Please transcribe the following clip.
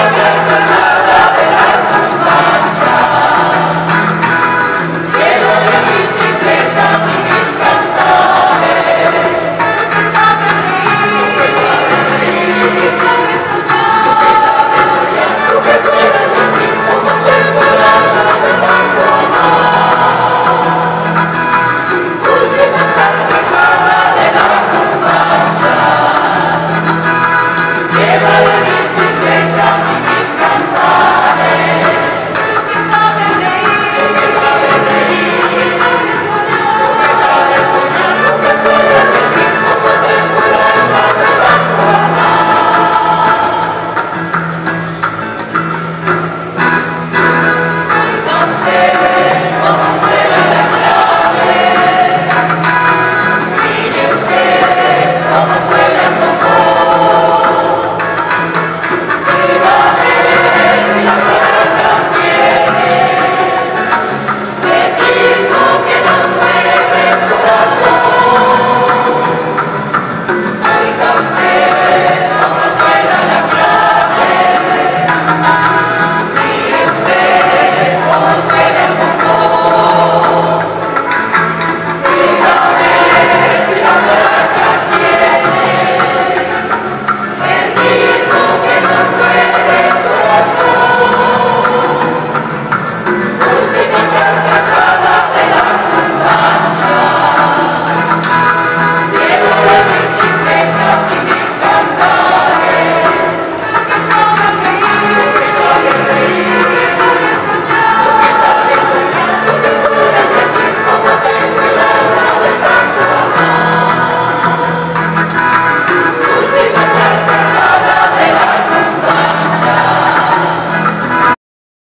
Amen.